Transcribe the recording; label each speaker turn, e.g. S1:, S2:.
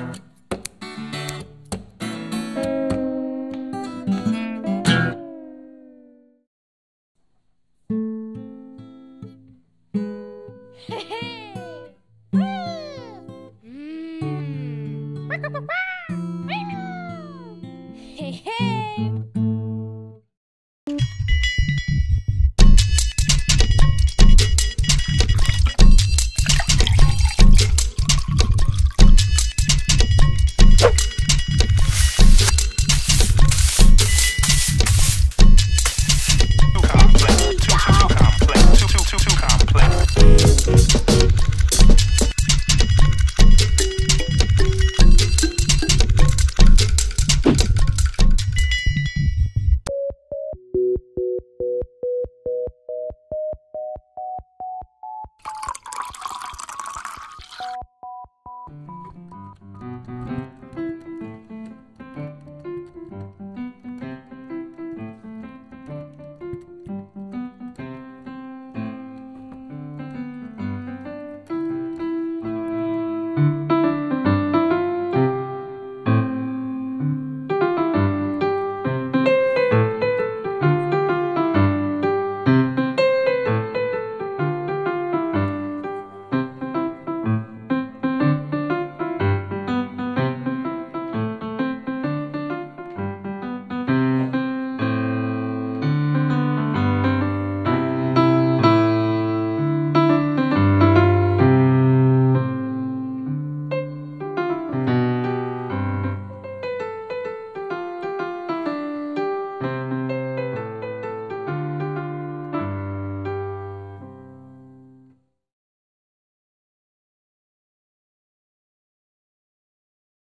S1: Bye.